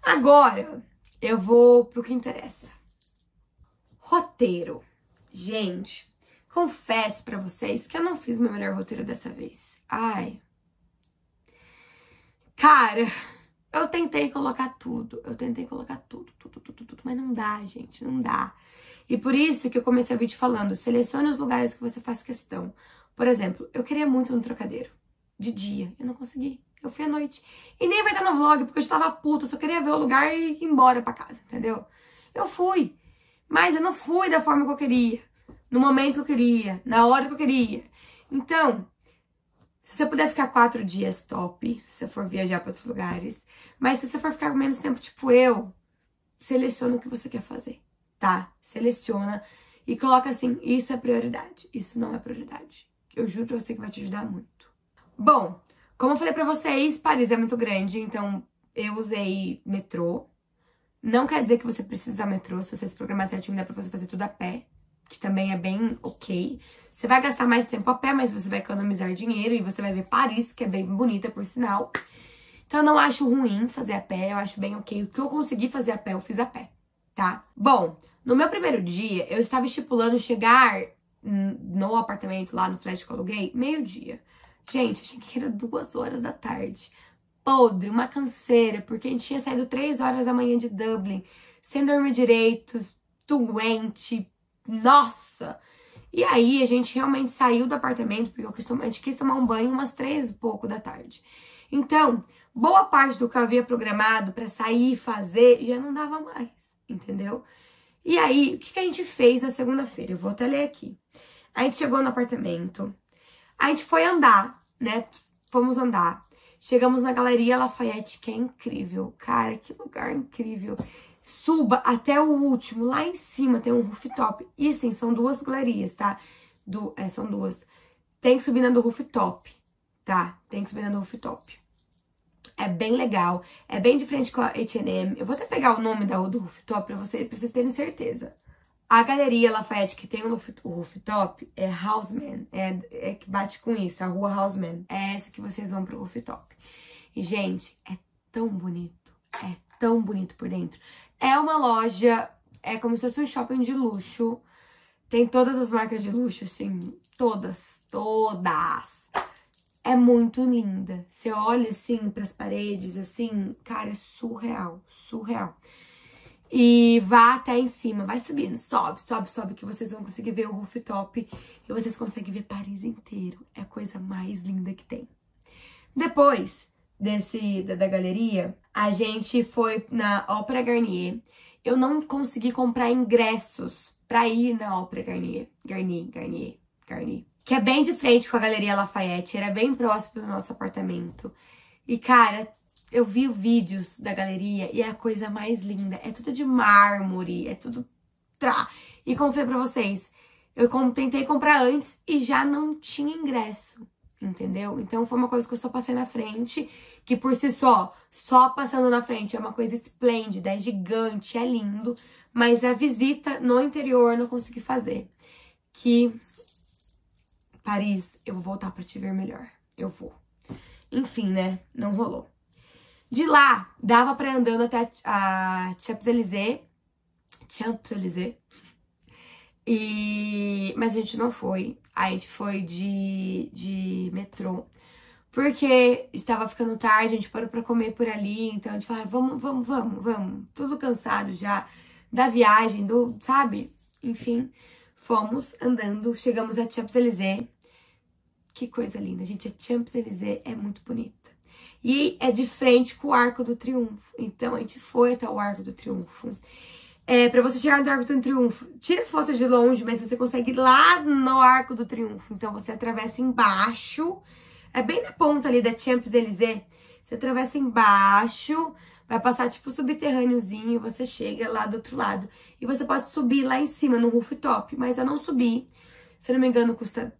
S1: Agora, eu vou pro que interessa. Roteiro. Gente, confesso para vocês que eu não fiz meu melhor roteiro dessa vez. Ai. Cara, eu tentei colocar tudo. Eu tentei colocar tudo, tudo, tudo, tudo, mas não dá, gente, não dá. E por isso que eu comecei o vídeo falando, selecione os lugares que você faz questão. Por exemplo, eu queria muito no trocadeiro. De dia. Eu não consegui. Eu fui à noite. E nem vai estar no vlog, porque eu estava puta. Eu só queria ver o lugar e ir embora pra casa, entendeu? Eu fui. Mas eu não fui da forma que eu queria. No momento que eu queria. Na hora que eu queria. Então, se você puder ficar quatro dias, top. Se você for viajar para outros lugares. Mas se você for ficar menos tempo, tipo eu, seleciona o que você quer fazer, tá? Seleciona e coloca assim, isso é prioridade, isso não é prioridade. Eu juro pra você que vai te ajudar muito. Bom, como eu falei pra vocês, Paris é muito grande, então eu usei metrô. Não quer dizer que você precisa usar metrô, se você se programar certinho dá pra você fazer tudo a pé, que também é bem ok. Você vai gastar mais tempo a pé, mas você vai economizar dinheiro e você vai ver Paris, que é bem bonita, por sinal. Então eu não acho ruim fazer a pé, eu acho bem ok. O que eu consegui fazer a pé, eu fiz a pé, tá? Bom, no meu primeiro dia, eu estava estipulando chegar no apartamento lá no flat que eu aluguei, meio-dia. Gente, achei que era duas horas da tarde. Podre, uma canseira, porque a gente tinha saído três horas da manhã de Dublin, sem dormir direito, doente, nossa! E aí a gente realmente saiu do apartamento, porque eu quis a gente quis tomar um banho umas três e pouco da tarde. Então, boa parte do que eu havia programado para sair fazer já não dava mais, entendeu? E aí, o que, que a gente fez na segunda-feira? Eu vou até ler aqui. A gente chegou no apartamento, a gente foi andar, né? Fomos andar. Chegamos na Galeria Lafayette, que é incrível. Cara, que lugar incrível. Suba até o último, lá em cima tem um rooftop. E assim, são duas galerias, tá? Do, é, são duas. Tem que subir na do rooftop, tá? Tem que subir na do rooftop. É bem legal. É bem de frente com a H&M. Eu vou até pegar o nome da do rooftop pra, você, pra vocês terem certeza. A galeria Lafayette que tem o rooftop é Houseman. É, é que bate com isso, a rua Houseman. É essa que vocês vão pro rooftop. E, gente, é tão bonito. É tão bonito por dentro. É uma loja, é como se fosse um shopping de luxo. Tem todas as marcas de luxo, assim, todas, todas. É muito linda. Você olha assim para as paredes, assim, cara, é surreal, surreal. E vá até em cima, vai subindo, sobe, sobe, sobe, que vocês vão conseguir ver o rooftop e vocês conseguem ver Paris inteiro. É a coisa mais linda que tem. Depois, desse da, da galeria, a gente foi na Ópera Garnier. Eu não consegui comprar ingressos pra ir na Ópera Garnier. Garnier, Garnier, Garnier. Que é bem de frente com a Galeria Lafayette, era bem próximo do nosso apartamento. E, cara, eu vi vídeos da galeria e é a coisa mais linda. É tudo de mármore, é tudo... Tra... E como eu falei pra vocês, eu tentei comprar antes e já não tinha ingresso, entendeu? Então foi uma coisa que eu só passei na frente que por si só, só passando na frente é uma coisa esplêndida, é gigante, é lindo, mas a visita no interior não consegui fazer. Que Paris, eu vou voltar para te ver melhor. Eu vou. Enfim, né? Não rolou. De lá, dava para andando até a Champs-Élysées. Champs-Élysées. E... Mas a gente não foi. A gente foi de, de metrô porque estava ficando tarde, a gente parou para comer por ali, então a gente falou, vamos, vamos, vamos, vamos, tudo cansado já da viagem, do, sabe? Enfim, fomos andando, chegamos a Champs-Élysées. Que coisa linda, gente, a Champs-Élysées é muito bonita. E é de frente com o Arco do Triunfo. Então a gente foi até o Arco do Triunfo. É, para você chegar no Arco do Triunfo, tira foto de longe, mas você consegue ir lá no Arco do Triunfo. Então você atravessa embaixo é bem na ponta ali da Champs-Élysées. Você atravessa embaixo, vai passar tipo subterrâneozinho, você chega lá do outro lado. E você pode subir lá em cima, no rooftop. Mas eu não subi. Se não me engano, custa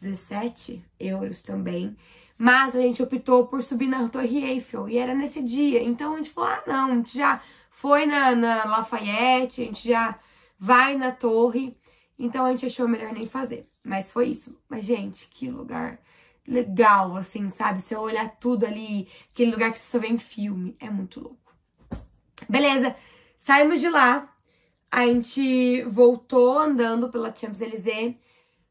S1: 17 euros também. Mas a gente optou por subir na Torre Eiffel. E era nesse dia. Então a gente falou, ah, não, a gente já foi na, na Lafayette, a gente já vai na torre. Então a gente achou melhor nem fazer. Mas foi isso. Mas, gente, que lugar legal, assim, sabe? Você olhar tudo ali, aquele lugar que você só vê em filme. É muito louco. Beleza, saímos de lá. A gente voltou andando pela Champs-Élysées.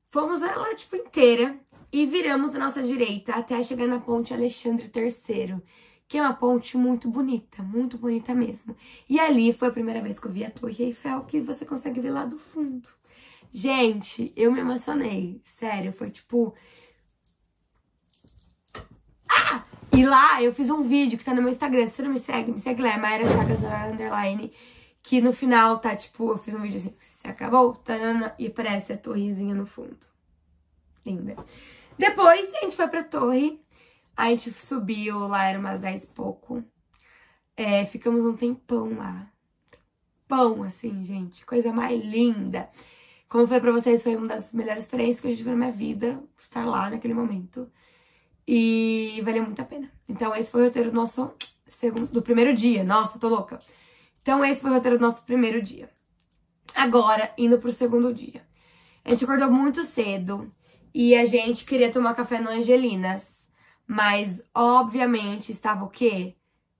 S1: Fomos ela, tipo, inteira. E viramos à nossa direita até chegar na ponte Alexandre III. Que é uma ponte muito bonita, muito bonita mesmo. E ali foi a primeira vez que eu vi a Torre Eiffel, que você consegue ver lá do fundo. Gente, eu me emocionei. Sério, foi tipo E lá eu fiz um vídeo que tá no meu Instagram. Se você não me segue, me segue lá, é Mayra Chagas Underline. Que no final tá tipo, eu fiz um vídeo assim, se acabou, tanana, e aparece a torrezinha no fundo. Linda. Depois a gente foi pra torre. A gente subiu, lá era umas 10 e pouco. É, ficamos um tempão lá. Pão, assim, gente. Coisa mais linda. Como falei pra vocês, foi uma das melhores experiências que eu tive na minha vida. Estar lá naquele momento. E valeu muito a pena. Então, esse foi o roteiro do nosso segundo, do primeiro dia. Nossa, tô louca. Então, esse foi o roteiro do nosso primeiro dia. Agora, indo pro segundo dia. A gente acordou muito cedo e a gente queria tomar café no Angelinas. Mas, obviamente, estava o quê?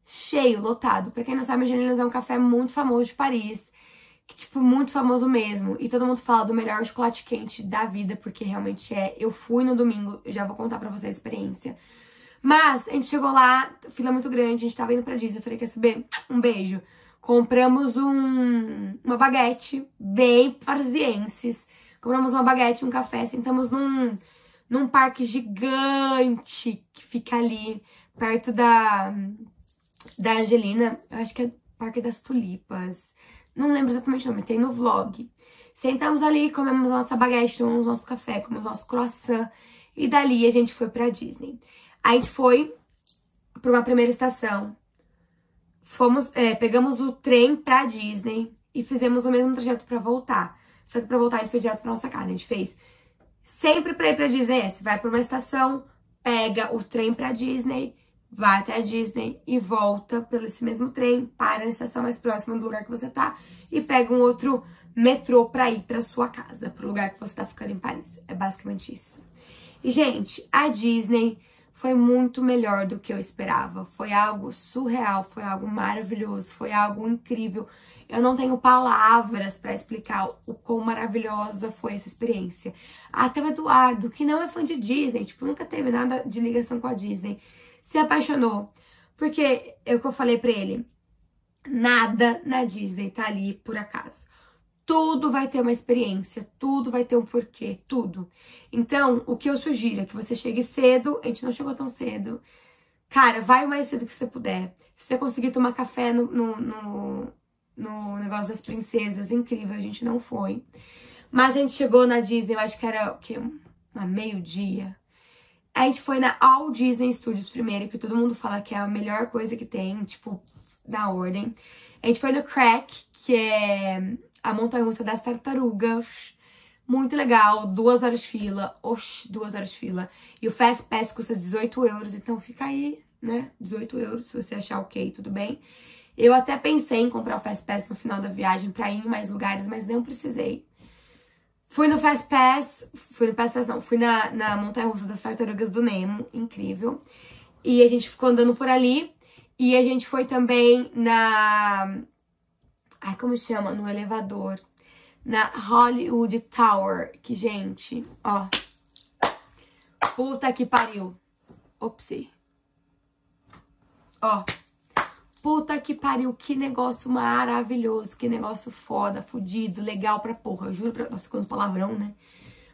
S1: Cheio, lotado. Pra quem não sabe, Angelinas é um café muito famoso de Paris. Tipo, muito famoso mesmo. E todo mundo fala do melhor chocolate quente da vida, porque realmente é. Eu fui no domingo, já vou contar pra vocês a experiência. Mas a gente chegou lá, fila muito grande, a gente tava indo pra Disney. Eu falei, quer saber? Um beijo. Compramos um, uma baguete bem parzienses. Compramos uma baguete, um café, sentamos num, num parque gigante que fica ali perto da, da Angelina. Eu acho que é Parque das Tulipas. Não lembro exatamente o nome, tem no vlog. Sentamos ali, comemos nossa baguete, tomamos nosso café, comemos nosso croissant. E dali a gente foi pra Disney. A gente foi pra uma primeira estação. Fomos, é, pegamos o trem pra Disney e fizemos o mesmo trajeto pra voltar. Só que pra voltar a gente foi direto pra nossa casa. A gente fez sempre pra ir pra Disney. É, você vai pra uma estação, pega o trem pra Disney vai até a Disney e volta pelo esse mesmo trem, para na estação mais próxima do lugar que você tá e pega um outro metrô pra ir pra sua casa, pro lugar que você tá ficando em Paris. É basicamente isso. E, gente, a Disney foi muito melhor do que eu esperava. Foi algo surreal, foi algo maravilhoso, foi algo incrível. Eu não tenho palavras para explicar o quão maravilhosa foi essa experiência. Até o Eduardo, que não é fã de Disney, tipo, nunca teve nada de ligação com a Disney se apaixonou. Porque é o que eu falei pra ele. Nada na Disney tá ali por acaso. Tudo vai ter uma experiência, tudo vai ter um porquê, tudo. Então, o que eu sugiro é que você chegue cedo, a gente não chegou tão cedo. Cara, vai o mais cedo que você puder. Se você conseguir tomar café no, no, no, no negócio das princesas, incrível, a gente não foi. Mas a gente chegou na Disney, eu acho que era o quê? Na meio-dia. A gente foi na All Disney Studios primeiro, que todo mundo fala que é a melhor coisa que tem, tipo, na ordem. A gente foi no Crack, que é a montanha-russa das tartarugas. Muito legal, duas horas de fila. Oxi, duas horas de fila. E o Fast Pass custa 18 euros, então fica aí, né? 18 euros, se você achar ok, tudo bem. Eu até pensei em comprar o Fast Pass no final da viagem pra ir em mais lugares, mas não precisei. Fui no Fast Pass, fui no Fast Pass não, fui na, na Montanha Russa das Tartarugas do Nemo, incrível. E a gente ficou andando por ali. E a gente foi também na. Ai, como chama? No elevador. Na Hollywood Tower. Que, gente, ó. Puta que pariu. Opsi. Ó. Puta que pariu, que negócio maravilhoso, que negócio foda, fudido, legal pra porra. Eu juro pra. Nossa, quanto palavrão, né?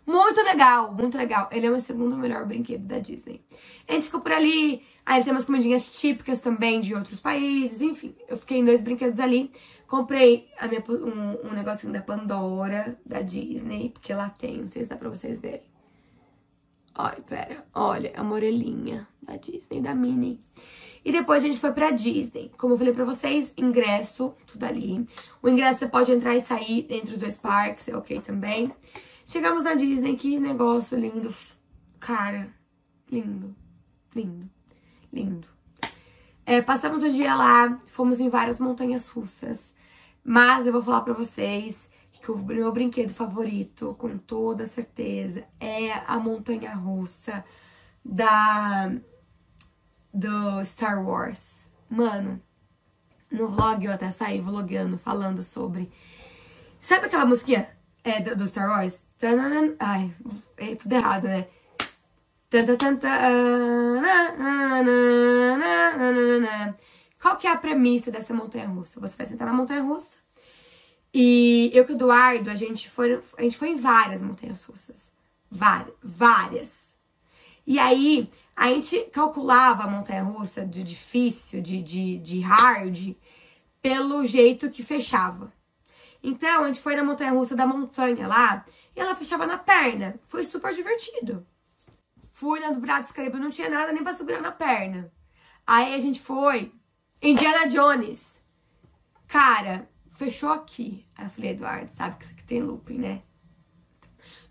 S1: Muito legal, muito legal. Ele é o segundo melhor brinquedo da Disney. A gente ficou por ali. Aí tem umas comidinhas típicas também de outros países. Enfim, eu fiquei em dois brinquedos ali. Comprei a minha, um, um negocinho da Pandora, da Disney, porque lá tem, não sei se dá pra vocês verem. Olha, pera, olha, a morelinha da Disney, da Minnie. E depois a gente foi pra Disney. Como eu falei pra vocês, ingresso, tudo ali. O ingresso você pode entrar e sair entre os dois parques, é ok também. Chegamos na Disney, que negócio lindo. Cara, lindo, lindo, lindo. É, passamos o dia lá, fomos em várias montanhas russas. Mas eu vou falar pra vocês que o meu brinquedo favorito, com toda certeza, é a montanha russa da do Star Wars. Mano, no vlog eu até saí vlogando, falando sobre. Sabe aquela musiquinha é, do, do Star Wars? Ai, é tudo errado, né? Qual que é a premissa dessa montanha russa? Você vai sentar na montanha russa. E eu com o Eduardo, a gente foi, a gente foi em várias montanhas russas. Várias, várias. E aí, a gente calculava a montanha-russa de difícil, de, de, de hard, pelo jeito que fechava. Então, a gente foi na montanha-russa da montanha lá, e ela fechava na perna. Foi super divertido. Fui na do Bratis Caribe, não tinha nada nem pra segurar na perna. Aí a gente foi, Indiana Jones. Cara, fechou aqui. Aí eu falei, Eduardo, sabe que isso aqui tem looping, né?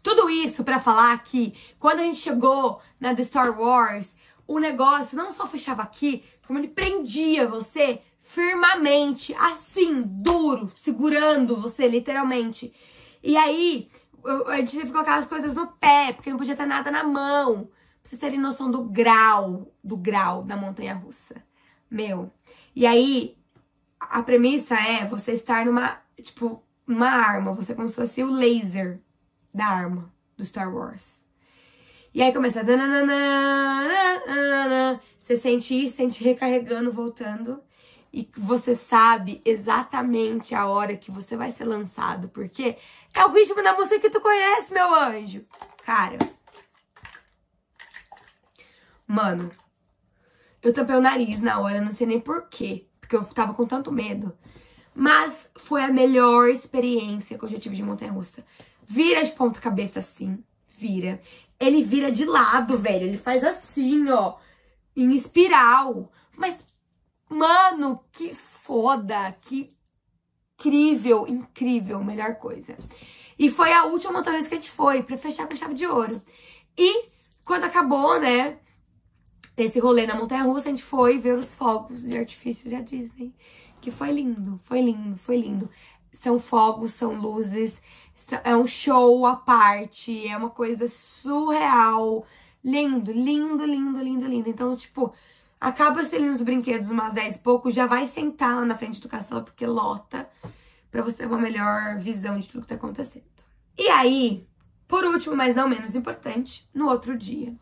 S1: Tudo isso para falar que quando a gente chegou na The Star Wars, o negócio não só fechava aqui, como ele prendia você firmemente, assim, duro, segurando você, literalmente. E aí, a gente teve que colocar as coisas no pé, porque não podia ter nada na mão. Pra vocês terem noção do grau, do grau da montanha russa. Meu. E aí, a premissa é você estar numa, tipo, uma arma, você é como se fosse o laser da arma do Star Wars. E aí começa. Você sente isso, sente recarregando, voltando. E você sabe exatamente a hora que você vai ser lançado. Porque é o ritmo da música que tu conhece, meu anjo. Cara. Mano. Eu tampei o nariz na hora, não sei nem porquê. Porque eu tava com tanto medo. Mas foi a melhor experiência que eu já tive de montanha-russa. Vira de ponta cabeça assim, vira. Ele vira de lado, velho. Ele faz assim, ó, em espiral. Mas, mano, que foda, que incrível, incrível, melhor coisa. E foi a última montanha que a gente foi, pra fechar com chave de ouro. E quando acabou, né, esse rolê na montanha-russa, a gente foi ver os fogos de artifício da Disney que foi lindo, foi lindo, foi lindo. São fogos, são luzes, é um show à parte, é uma coisa surreal. Lindo, lindo, lindo, lindo, lindo. Então, tipo, acaba sendo nos brinquedos umas 10 e pouco, já vai sentar lá na frente do castelo, porque lota, pra você ter uma melhor visão de tudo que tá acontecendo. E aí, por último, mas não menos importante, no outro dia,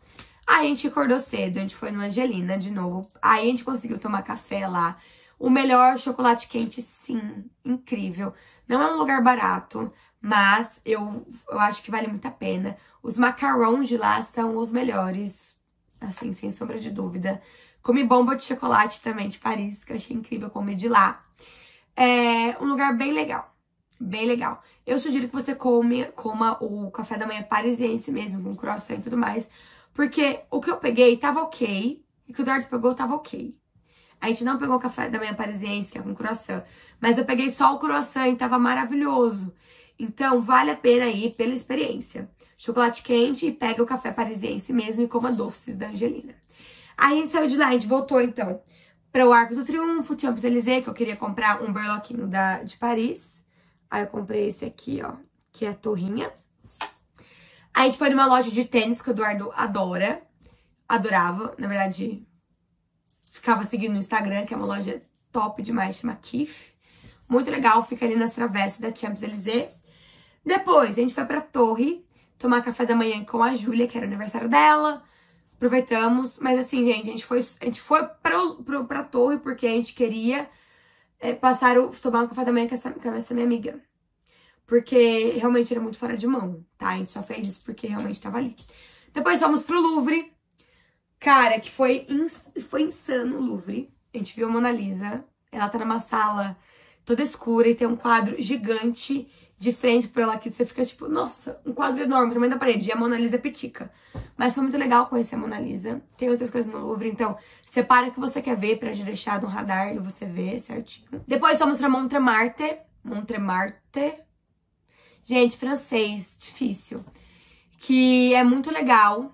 S1: a gente acordou cedo, a gente foi no Angelina de novo, aí a gente conseguiu tomar café lá, o melhor chocolate quente, sim, incrível. Não é um lugar barato, mas eu, eu acho que vale muito a pena. Os macarons de lá são os melhores, assim, sem sombra de dúvida. Comi bomba de chocolate também de Paris, que eu achei incrível comer de lá. É um lugar bem legal, bem legal. Eu sugiro que você come, coma o café da manhã parisiense mesmo, com croissant e tudo mais. Porque o que eu peguei tava ok, e o que o Eduardo pegou tava ok. A gente não pegou o café da manhã parisiense, que é com croissant. Mas eu peguei só o croissant e tava maravilhoso. Então, vale a pena ir pela experiência. Chocolate quente e pega o café parisiense mesmo e coma doces da Angelina. Aí a gente saiu de lá, a gente voltou então para o Arco do Triunfo, Champs-Élysées, que eu queria comprar um berloquinho da, de Paris. Aí eu comprei esse aqui, ó, que é a torrinha. Aí a gente foi numa loja de tênis que o Eduardo adora. Adorava, na verdade, ficava seguindo no Instagram, que é uma loja top demais, chama Kif. Muito legal, fica ali nas travessas da Champs-Élysées. Depois, a gente foi pra torre tomar café da manhã com a Júlia, que era o aniversário dela. Aproveitamos, mas assim, gente, a gente foi, a gente foi pra, pra, pra torre porque a gente queria é, passar o, tomar um café da manhã com essa, com essa minha amiga. Porque realmente era muito fora de mão, tá? A gente só fez isso porque realmente tava ali. Depois fomos pro Louvre, Cara, que foi, ins foi insano o Louvre. A gente viu a Mona Lisa. Ela tá numa sala toda escura e tem um quadro gigante de frente pra ela que você fica tipo, nossa, um quadro enorme, tamanho da parede. E a Mona Lisa é pitica. Mas foi muito legal conhecer a Mona Lisa. Tem outras coisas no Louvre, então separa o que você quer ver pra deixar no radar e você vê certinho. Depois vamos pra Montremartre. Montremartre. Gente, francês, difícil. Que é muito legal.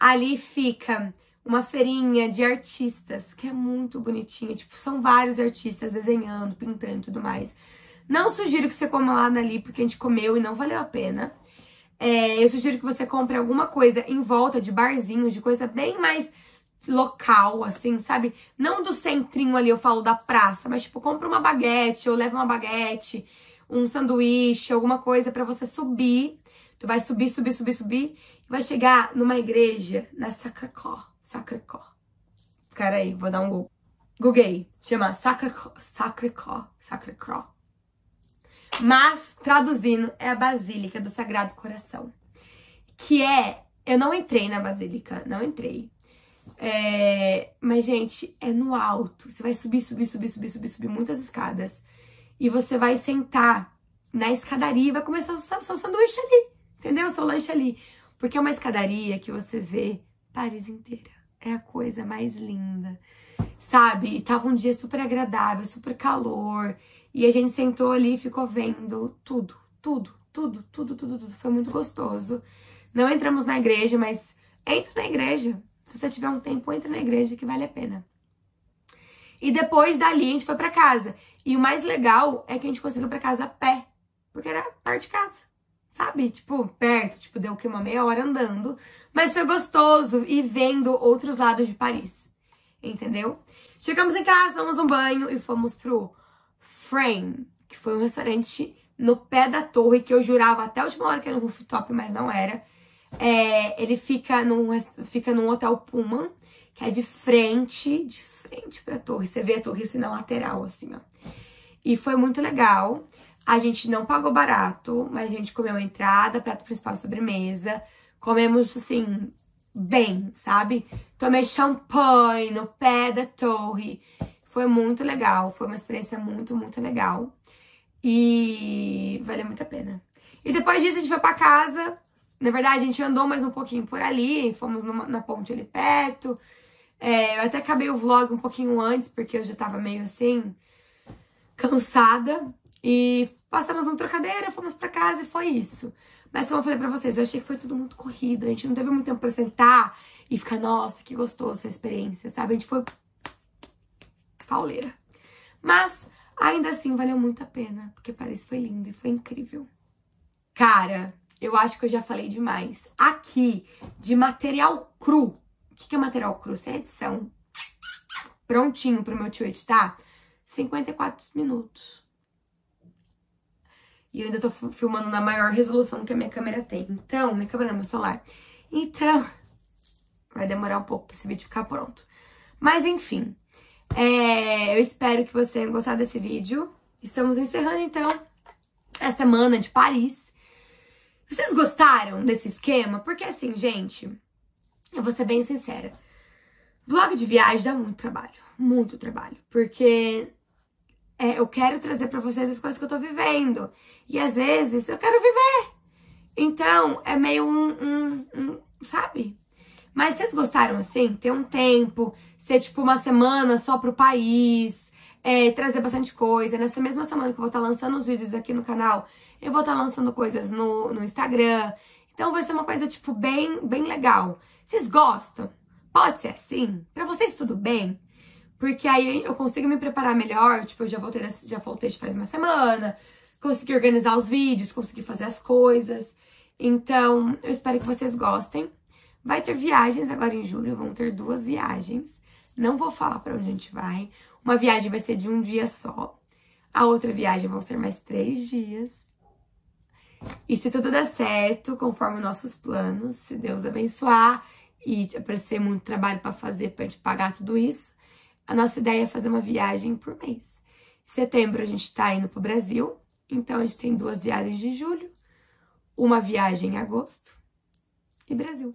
S1: Ali fica uma feirinha de artistas, que é muito bonitinha. Tipo, são vários artistas desenhando, pintando e tudo mais. Não sugiro que você coma lá ali, porque a gente comeu e não valeu a pena. É, eu sugiro que você compre alguma coisa em volta de barzinhos, de coisa bem mais local, assim, sabe? Não do centrinho ali, eu falo da praça, mas tipo, compra uma baguete ou leva uma baguete, um sanduíche, alguma coisa para você subir. Tu vai subir, subir, subir, subir e vai chegar numa igreja na Sacré-Cœur Sacré-Cœur. Cara aí, vou dar um Google. Googlei. Chama Sacré-Cœur. Sacré-Cœur. Mas, traduzindo, é a Basílica do Sagrado Coração. Que é... Eu não entrei na Basílica, não entrei. É, mas, gente, é no alto. Você vai subir, subir, subir, subir, subir, subir muitas escadas. E você vai sentar na escadaria e vai começar o seu sanduíche ali. Entendeu? O seu lanche ali. Porque é uma escadaria que você vê Paris inteira é a coisa mais linda, sabe? E tava um dia super agradável, super calor, e a gente sentou ali e ficou vendo tudo, tudo, tudo, tudo, tudo, tudo. Foi muito gostoso. Não entramos na igreja, mas entra na igreja. Se você tiver um tempo, entra na igreja que vale a pena. E depois dali a gente foi para casa. E o mais legal é que a gente conseguiu para casa a pé, porque era perto de casa sabe? Tipo, perto, tipo, deu que uma meia hora andando. Mas foi gostoso e vendo outros lados de Paris, entendeu? Chegamos em casa, damos um banho e fomos pro Frame, que foi um restaurante no pé da torre, que eu jurava até a última hora que era um rooftop, mas não era. É, ele fica num, fica num hotel Pullman, que é de frente, de frente pra torre. Você vê a torre assim na lateral, assim, ó. E foi muito legal. A gente não pagou barato, mas a gente comeu a entrada, prato principal sobremesa. Comemos, assim, bem, sabe? Tomei champanhe no pé da torre. Foi muito legal, foi uma experiência muito, muito legal. E valeu muito a pena. E depois disso a gente foi pra casa. Na verdade, a gente andou mais um pouquinho por ali, fomos numa, na ponte ali perto. É, eu até acabei o vlog um pouquinho antes, porque eu já tava meio assim, cansada. E passamos no trocadeira, fomos pra casa e foi isso. Mas como eu falei pra vocês, eu achei que foi tudo muito corrido. A gente não teve muito tempo pra sentar e ficar, nossa, que gostoso essa experiência, sabe? A gente foi pauleira. Mas ainda assim valeu muito a pena, porque Paris foi lindo e foi incrível. Cara, eu acho que eu já falei demais. Aqui, de material cru. O que é material cru? Sem edição. Prontinho pro meu tio editar. 54 minutos. E eu ainda tô filmando na maior resolução que a minha câmera tem. Então, minha câmera não, meu celular. Então, vai demorar um pouco pra esse vídeo ficar pronto. Mas, enfim, é, eu espero que você tenha gostado desse vídeo. Estamos encerrando, então, a semana de Paris. Vocês gostaram desse esquema? Porque, assim, gente, eu vou ser bem sincera. Vlog de viagem dá muito trabalho. Muito trabalho. Porque é, eu quero trazer para vocês as coisas que eu tô vivendo. E às vezes eu quero viver. Então, é meio um, um, um sabe? Mas vocês gostaram assim? Ter um tempo, ser tipo uma semana só pro país, é, trazer bastante coisa. Nessa mesma semana que eu vou estar tá lançando os vídeos aqui no canal, eu vou estar tá lançando coisas no, no Instagram. Então vai ser uma coisa, tipo, bem, bem legal. Vocês gostam? Pode ser assim? Pra vocês tudo bem? Porque aí eu consigo me preparar melhor, tipo, eu já voltei, já voltei faz uma semana, consegui organizar os vídeos, consegui fazer as coisas. Então, eu espero que vocês gostem. Vai ter viagens agora em julho, vão ter duas viagens. Não vou falar para onde a gente vai. Uma viagem vai ser de um dia só. A outra viagem vão ser mais três dias. E se tudo der certo, conforme nossos planos, se Deus abençoar e aparecer muito trabalho para fazer para gente pagar tudo isso, a nossa ideia é fazer uma viagem por mês. Em setembro a gente tá indo pro Brasil, então a gente tem duas viagens de julho, uma viagem em agosto e Brasil.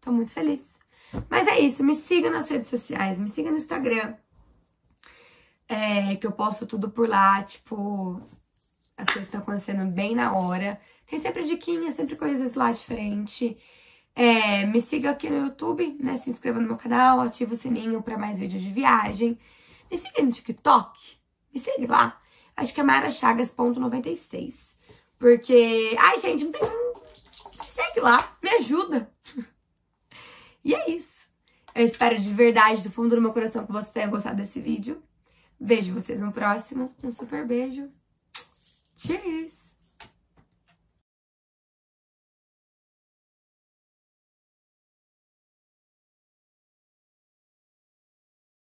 S1: Tô muito feliz. Mas é isso, me siga nas redes sociais, me siga no Instagram. É, que eu posto tudo por lá, tipo, as coisas estão acontecendo bem na hora. Tem sempre diquinhas, sempre coisas lá diferentes. É, me siga aqui no YouTube, né? Se inscreva no meu canal, ativa o sininho para mais vídeos de viagem. Me siga no TikTok, me segue lá. Acho que é marachagas.96. Porque, ai gente, não tem... Me segue lá, me ajuda. e é isso. Eu espero de verdade, do fundo do meu coração, que você tenha gostado desse vídeo. Vejo vocês no próximo. Um super beijo. Cheers!